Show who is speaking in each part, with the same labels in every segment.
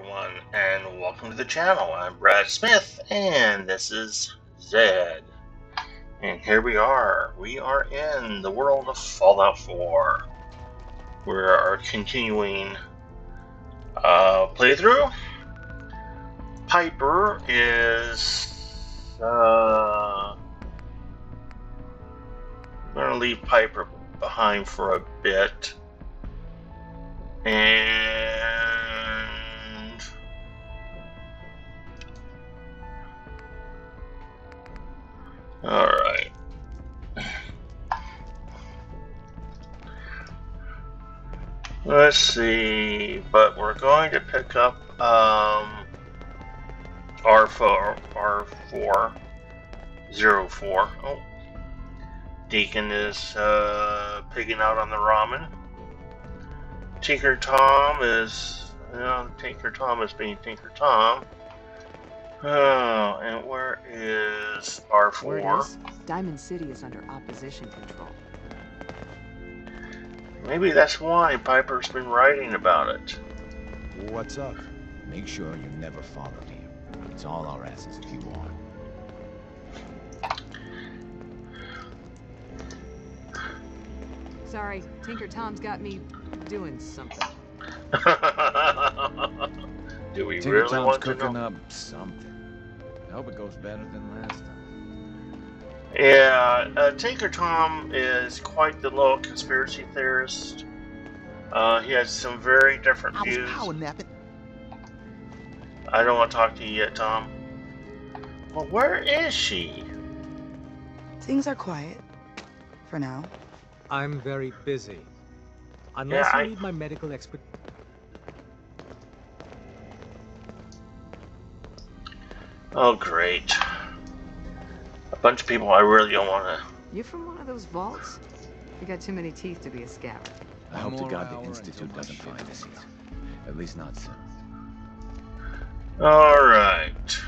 Speaker 1: everyone, and welcome to the channel. I'm Brad Smith, and this is Zed. And here we are. We are in the world of Fallout 4. We are continuing uh, playthrough. Piper is... Uh, I'm going to leave Piper behind for a bit. And all right. Let's see, but we're going to pick up um, R4, R4, 04. Oh, Deacon is uh, pigging out on the ramen. Tinker Tom is, you know, Tinker Tom is being Tinker Tom. Oh, and where is R4?
Speaker 2: Word is, Diamond City is under opposition control.
Speaker 1: Maybe that's why Piper's been writing about it.
Speaker 3: What's up? Make sure you never follow him. It's all our asses if you want.
Speaker 2: Sorry, Tinker Tom's got me doing something.
Speaker 1: Do we
Speaker 3: Tinker
Speaker 1: really
Speaker 3: Tom's
Speaker 1: want to
Speaker 3: cooking
Speaker 1: know?
Speaker 3: up something. I hope it goes better than last time.
Speaker 1: Yeah, uh, Tinker Tom is quite the little conspiracy theorist. Uh, he has some very different
Speaker 4: I was
Speaker 1: views.
Speaker 4: power napping.
Speaker 1: I don't want to talk to you yet, Tom. Well, where is she?
Speaker 5: Things are quiet. For now.
Speaker 6: I'm very busy. Unless
Speaker 1: Yeah,
Speaker 6: you
Speaker 1: I-
Speaker 6: need my medical expert.
Speaker 1: Oh, great. A bunch of people I really don't want to.
Speaker 2: You from one of those vaults? You got too many teeth to be a scout.
Speaker 3: I hope to God the Institute doesn't find us
Speaker 4: opens.
Speaker 3: here. At least not soon.
Speaker 1: Alright.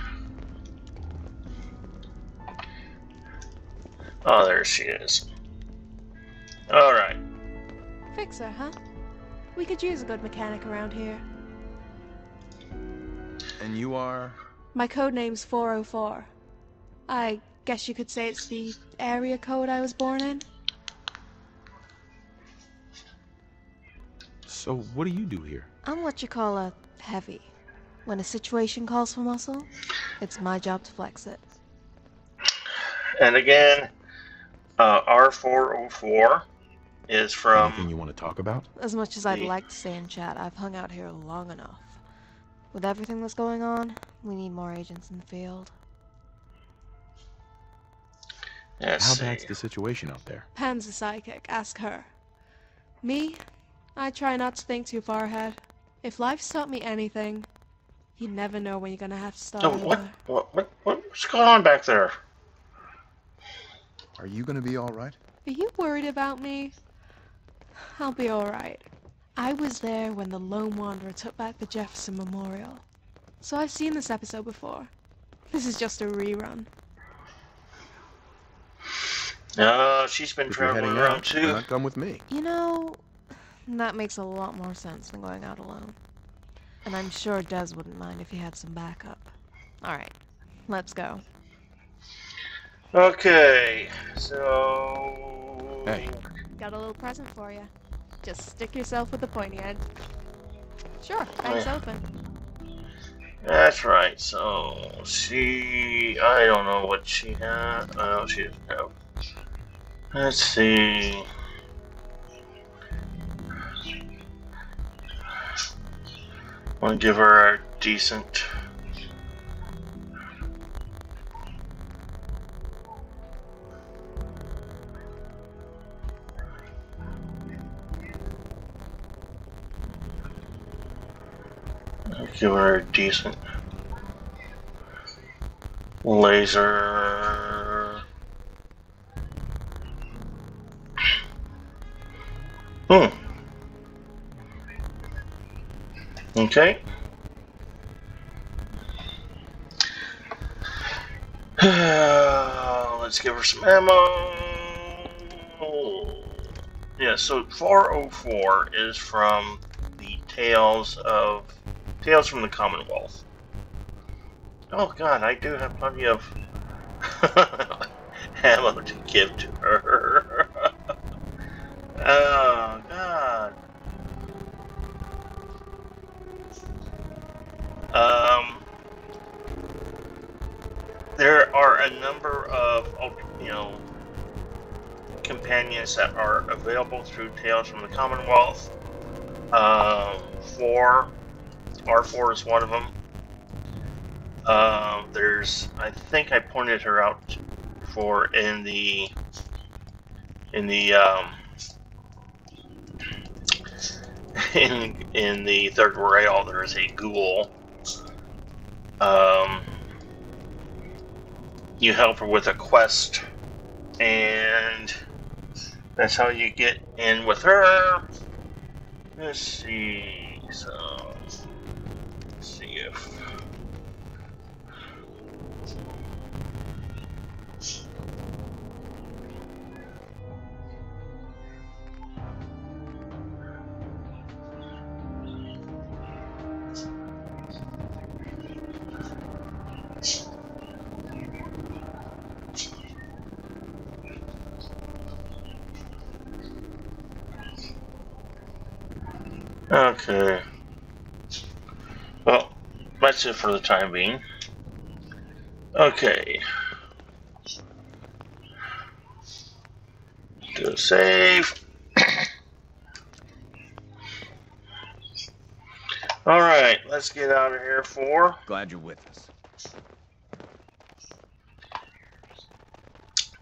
Speaker 1: Oh, there she is. Alright.
Speaker 7: Fixer, huh? We could use a good mechanic around here.
Speaker 4: And you are?
Speaker 7: My code name's 404. I guess you could say it's the area code I was born in.
Speaker 4: So what do you do here?
Speaker 7: I'm what you call a heavy. When a situation calls for muscle, it's my job to flex it.
Speaker 1: And again, uh, R404 is from.
Speaker 4: Anything
Speaker 1: from.
Speaker 4: you want to talk about?
Speaker 7: As much as I'd like to stay and chat, I've hung out here long enough. With everything that's going on, we need more agents in the field.
Speaker 1: Let's
Speaker 4: How
Speaker 1: see.
Speaker 4: bad's the situation out there?
Speaker 7: Pam's a psychic, ask her. Me? I try not to think too far ahead. If life's taught me anything, you never know when you're gonna have to start
Speaker 1: Oh, what, what, what, what's going on back there?
Speaker 4: Are you gonna be all right?
Speaker 7: Are you worried about me? I'll be alright. I was there when the Lone Wanderer took back the Jefferson Memorial. So I've seen this episode before. This is just a rerun.
Speaker 1: Uh, she's been
Speaker 4: If
Speaker 1: traveling around
Speaker 4: out, why
Speaker 1: too.
Speaker 4: not come with me?
Speaker 7: You know, that makes a lot more sense than going out alone. And I'm sure Des wouldn't mind if he had some backup. Alright, let's go.
Speaker 1: Okay, so.
Speaker 4: Hey.
Speaker 7: Got a little present for you. Just stick yourself with the pointy end. Sure, bag's
Speaker 1: yeah.
Speaker 7: open.
Speaker 1: That's right. So she, I don't know what she had. Oh, she doesn't have. Let's see. Want to give her a decent. Give her a decent laser. Hmm. Okay. Let's give her some ammo. Yeah, so 404 is from the Tales of Tales from the Commonwealth. Oh god, I do have plenty of ammo to give to her. oh god. Um, there are a number of, you know, companions that are available through Tales from the Commonwealth. Um, four, R4 is one of them. Um, there's, I think I pointed her out for in the, in the, um, in in the third rail. There is a ghoul. Um, you help her with a quest, and that's how you get in with her. Let's see. So, Okay. Well, that's it for the time being. Okay. Do a save. Alright, let's get out of here for.
Speaker 3: Glad you're with us.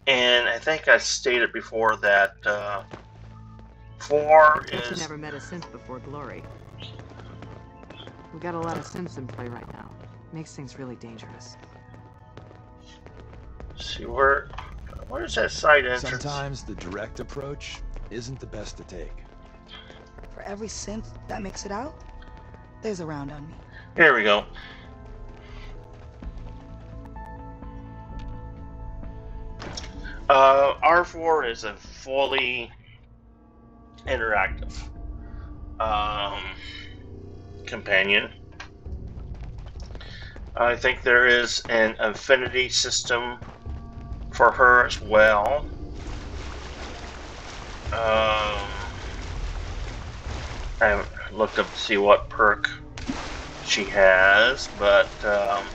Speaker 1: And I think I stated before that uh, four
Speaker 2: Bet you
Speaker 1: is.
Speaker 2: never met a synth before Glory. We got a lot of synths in play right now. Makes things really dangerous.
Speaker 1: see where. Where's that side entrance?
Speaker 3: Sometimes the direct approach isn't the best to take.
Speaker 5: For every synth that makes it out, there's a round on me.
Speaker 1: Here we go. Uh, R4 is a fully interactive um, companion. I think there is an affinity system for her as well. Um, I haven't looked up to see what perk she has, but um,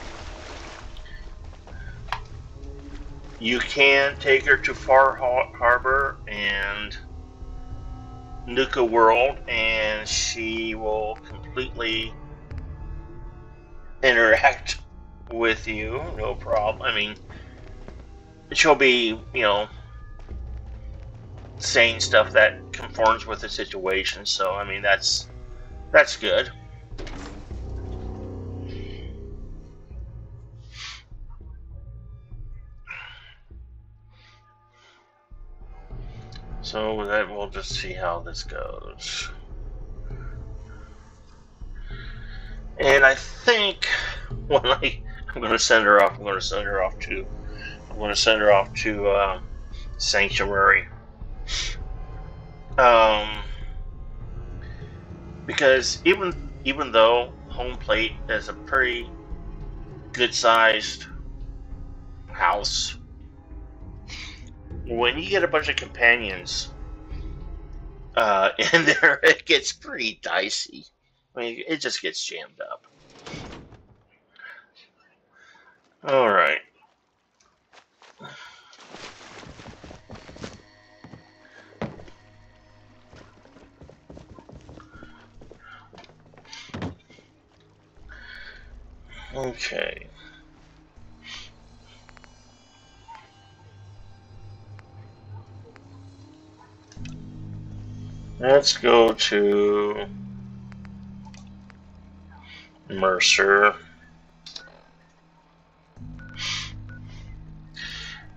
Speaker 1: you can take her to Far Harbor and Nuka World, and she will completely interact with you, no problem. I mean, she'll be, you know, saying stuff that conforms with the situation. So, I mean, that's that's good. So that we'll just see how this goes. And I think when I I'm going to send her off, I'm going to send her off to I'm going to send her off to uh, Sanctuary. Um, because even even though home plate is a pretty good sized house, when you get a bunch of companions uh, in there, it gets pretty dicey. I mean, it just gets jammed up. All right. Okay. Let's go to Mercer.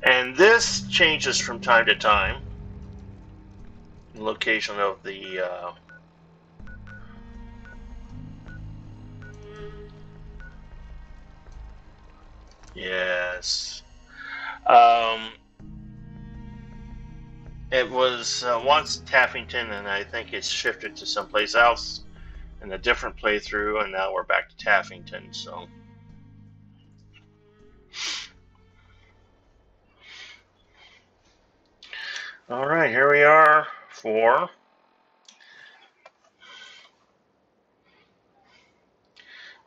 Speaker 1: And this changes from time to time. Location of the uh, Yes. Um, it was uh, once Taffington, and I think it's shifted to someplace else. in a different playthrough, and now we're back to Taffington. So. All right, here we are for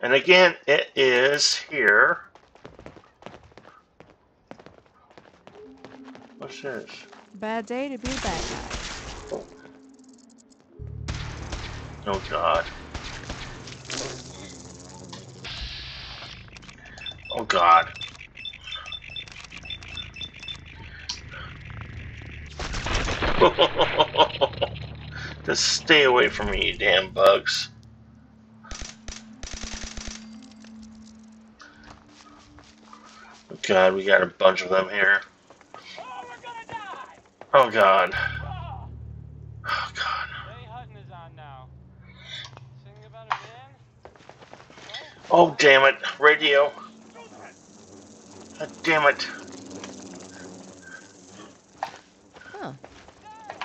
Speaker 1: And again, it is here. What's this?
Speaker 7: Bad day to be a bad guy.
Speaker 1: Oh God. Oh God. Just stay away from me, you damn bugs. God, we got a bunch of them here. Oh God. Oh God.
Speaker 8: Ray Hutton is on now. Singing about a man?
Speaker 1: Oh damn it, radio. God damn it.
Speaker 2: Huh.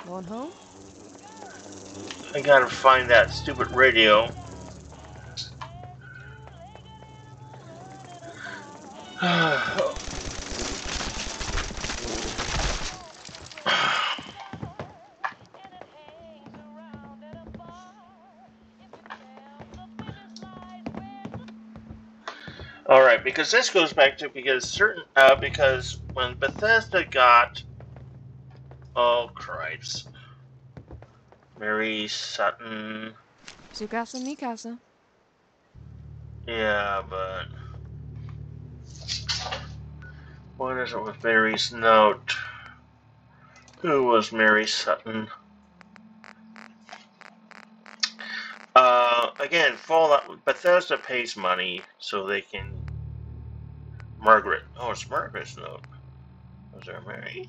Speaker 2: Going home?
Speaker 1: I gotta find that stupid radio. Oh. Because this goes back to because certain uh, because when Bethesda got oh Christ, Mary Sutton,
Speaker 7: Su casa, mi casa.
Speaker 1: yeah, but what is it with Mary's note? Who was Mary Sutton? Uh, again, Fallout Bethesda pays money so they can. Margaret. Oh, it's Margaret's note. Was there Mary?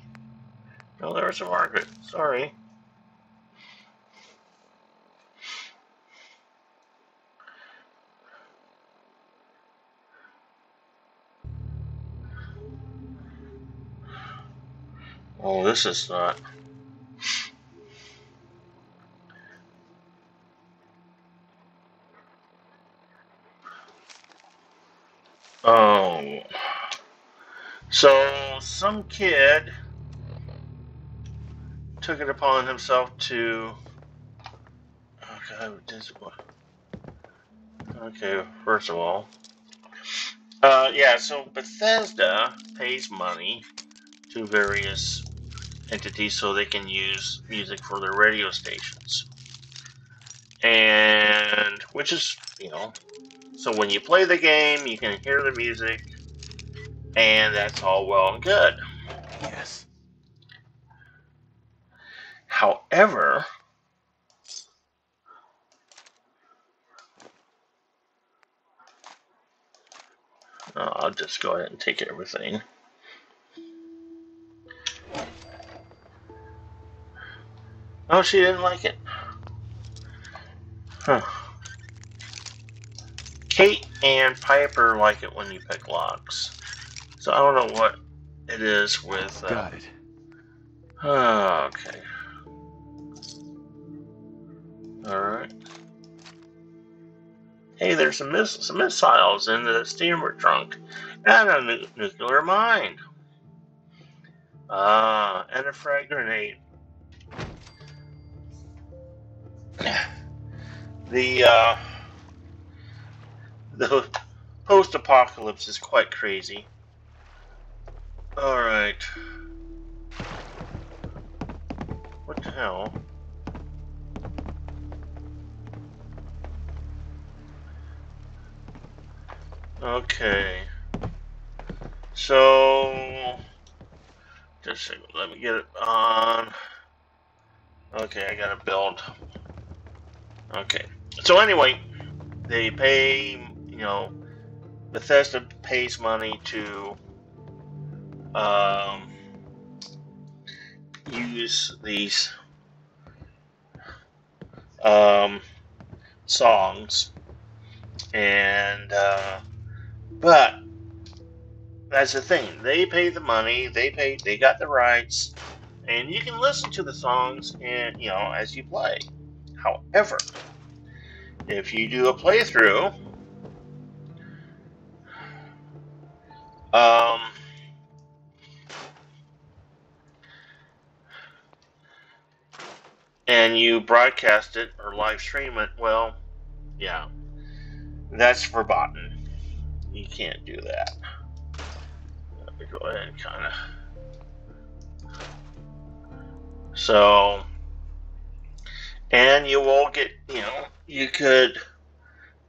Speaker 1: No, there was a Margaret. Sorry. Oh, this is not. Oh. So, some kid took it upon himself to. God, this one. Okay, first of all. Uh, yeah, so Bethesda pays money to various entities so they can use music for their radio stations. And, which is, you know, so when you play the game, you can hear the music, and that's all well and good.
Speaker 3: Yes.
Speaker 1: However, uh, I'll just go ahead and take everything. Oh, she didn't like it. Huh. Kate and Piper like it when you pick locks. So I don't know what it is with. Uh,
Speaker 3: Got it.
Speaker 1: Oh, okay. Alright. Hey, there's some, miss- some missiles in the steamer trunk and a nu- nuclear mine. Ah, and a frag grenade. The, uh, the post apocalypse is quite crazy. Alright. What the hell? Okay. So, just second, let me get it on. Okay, I gotta build. Okay. So anyway, they pay, you know, Bethesda pays money to um, use these um, songs, and uh, but that's the thing. They pay the money. They pay. They got the rights, and you can listen to the songs and you know as you play. However, if you do a playthrough, um, and you broadcast it or live stream it, well, yeah, that's verboten. You can't do that. Let me go ahead and kind of. So, and you will get, you know, you could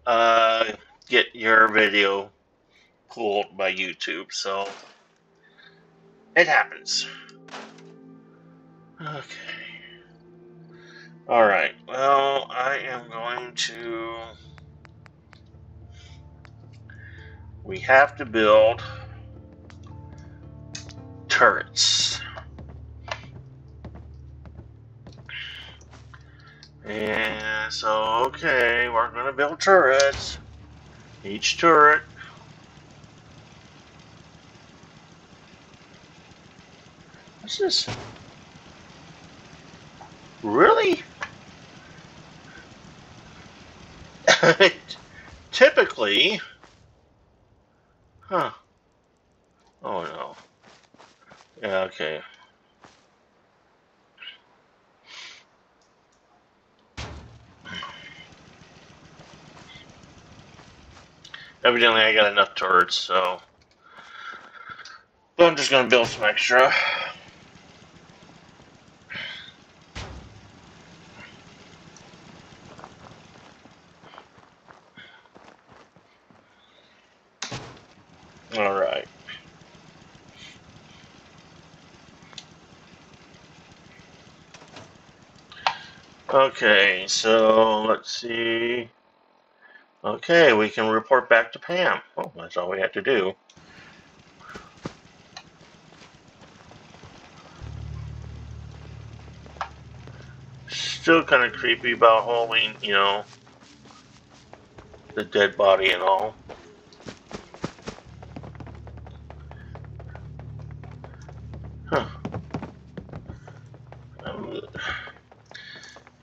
Speaker 1: uh, get your video pulled by YouTube. So, it happens. Okay. All right. Well, I am going to. We have to build turrets. And so, okay, we're going to build turrets. Each turret. What's this? Really? Typically. Huh. Oh no. Yeah, okay. Evidently, I got enough turrets, so. But I'm just gonna build some extra. Alright. Okay, so let's see. Okay, we can report back to Pam. Oh, that's all we have to do. Still kind of creepy about hauling, you know, the dead body and all.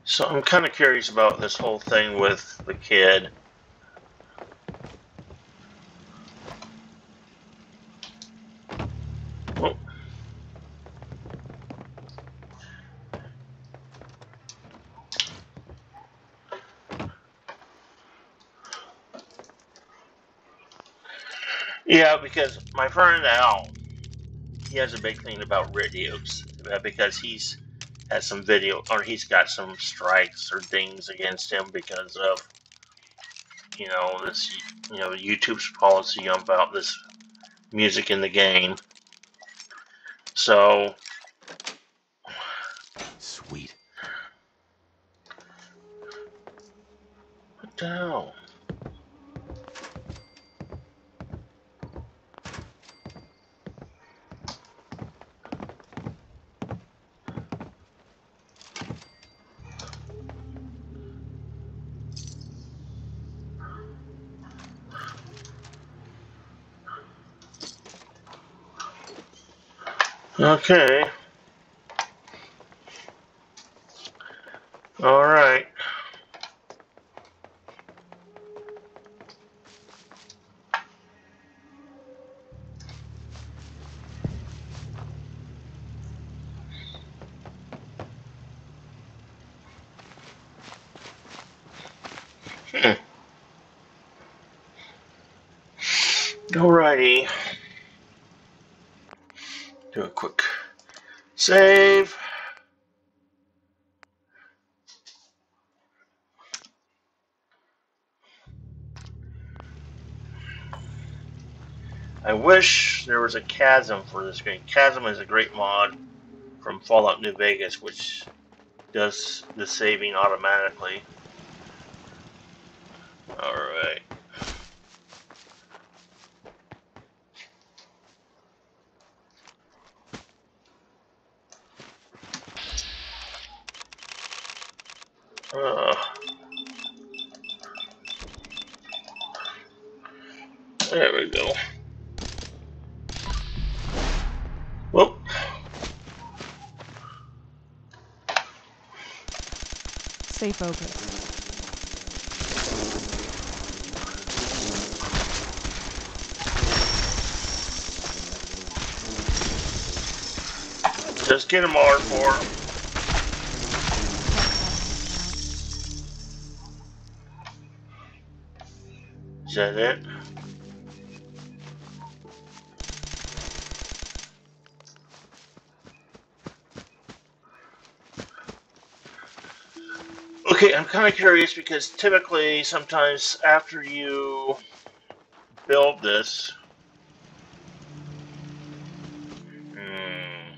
Speaker 1: So I'm kind of curious about this whole thing with the kid. Oh. Yeah, because my friend Al, he has a big thing about radios uh, because he's has some video or he's got some strikes or things against him because of you know this you know YouTube's policy about this music in the game. So
Speaker 3: Sweet.
Speaker 1: what the hell? Okay. All right. Hmm. Alrighty. Do a quick save. I wish there was a Chasm for this game. Chasm is a great mod from Fallout New Vegas, which does the saving automatically. Alright. Uh, there we go. Whoop.
Speaker 7: Stay focused.
Speaker 1: Just get him R4. Is that it? Okay, I'm kind of curious because typically, sometimes after you build this, hmm.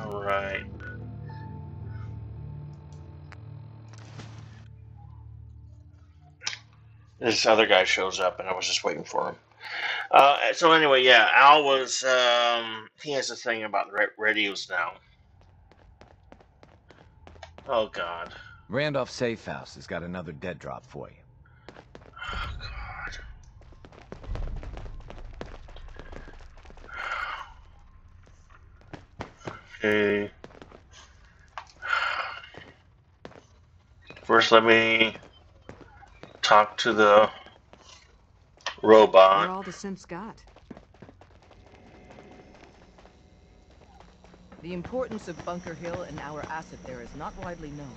Speaker 1: All right. This other guy shows up, and I was just waiting for him. Uh, so anyway, yeah, Al was. Um, he has a thing about radios now. Oh God.
Speaker 3: Randolph Safe House has got another dead drop for you.
Speaker 1: Oh God. Okay. First, let me talk to the
Speaker 2: What
Speaker 1: robot.
Speaker 2: all the synths got?
Speaker 9: The importance of Bunker Hill and our asset there is not widely known.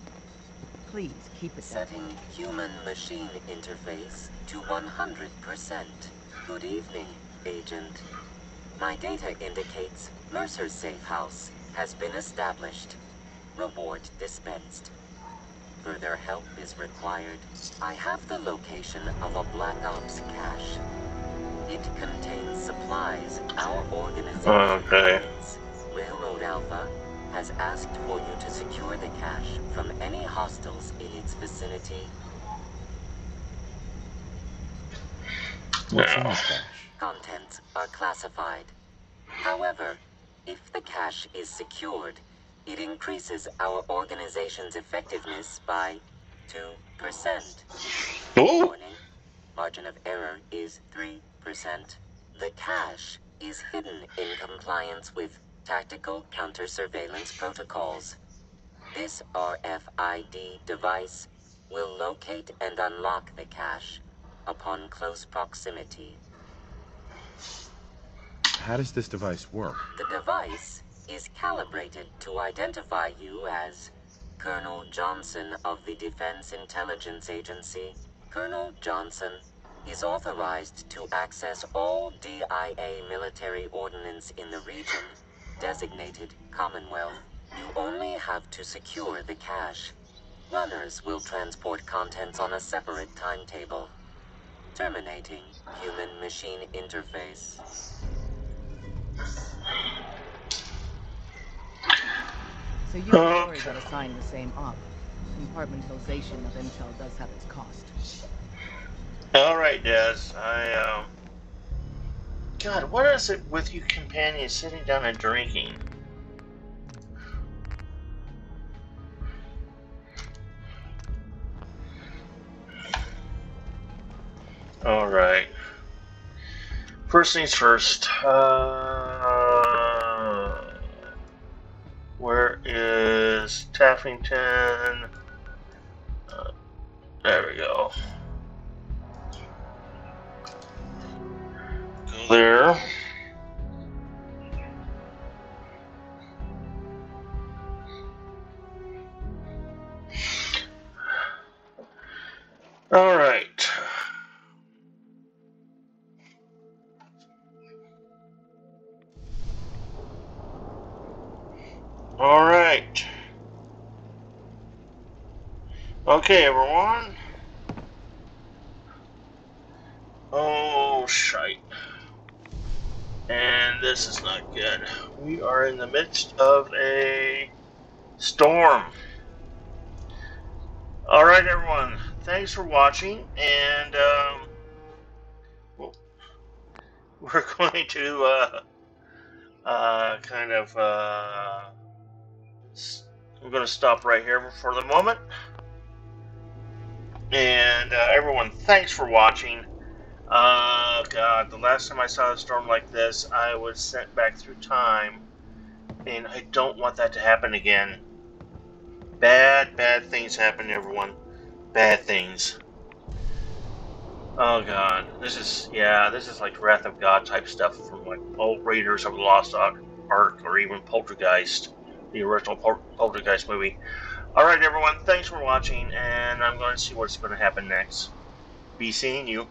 Speaker 9: Please keep it that.
Speaker 10: Setting human-machine interface to 100%. Good evening, Agent. My data indicates Mercer's safe house has been established. Reward dispensed. Further help is required. I have the location of a Black Ops cache. It contains supplies our oh, organization
Speaker 1: Okay.
Speaker 10: needs. Railroad Alpha has asked for you to secure the cache from any hostiles in its vicinity.
Speaker 3: What's in
Speaker 1: No.
Speaker 3: this cache?
Speaker 10: Contents are classified. However, if the cache is secured, it increases our organization's effectiveness by 2%.
Speaker 1: Ooh.
Speaker 10: Warning, margin of error is 3%. The cache is hidden in compliance with tactical counter-surveillance protocols. This RFID device will locate and unlock the cache upon close proximity.
Speaker 4: How does this device work?
Speaker 10: The device is calibrated to identify you as Colonel Johnson of the Defense Intelligence Agency. Colonel Johnson is authorized to access all DIA military ordnance in the region designated Commonwealth. You only have to secure the cache. Runners will transport contents on a separate timetable. Terminating human-machine interface.
Speaker 9: So you and Lori got assigned the same op. Compartmentalization of intel does have its cost.
Speaker 1: All right, Des. I um. God, what is it with you companions sitting down and drinking? All right. First things first. Uh, where is Taffington? Uh, there we go. There. Thanks for watching, and um, we're going to uh, uh, kind of. Uh, I'm going to stop right here for the moment. And uh, everyone, thanks for watching. Uh, God, the last time I saw a storm like this, I was sent back through time, and I don't want that to happen again. Bad, bad things happen everyone. Bad things. Oh god, this is yeah, this is like Wrath of God type stuff from like old Raiders of the Lost Ark, or even Poltergeist, the original Pol- Poltergeist movie. All right, everyone, thanks for watching, and I'm going to see what's going to happen next. Be seeing you.